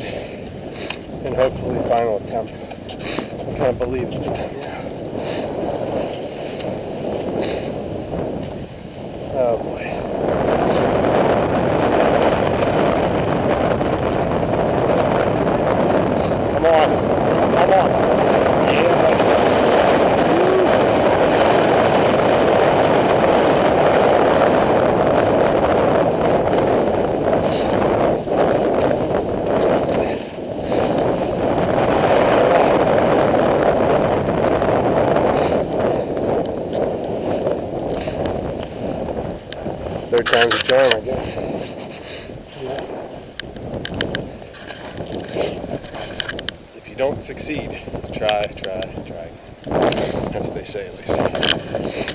third and hopefully final attempt. I can't believe this time. Oh boy. Come on. Come on. Yeah, buddy. Third time's a charm, I guess. If you don't succeed, try, try, try. That's what they say, at least.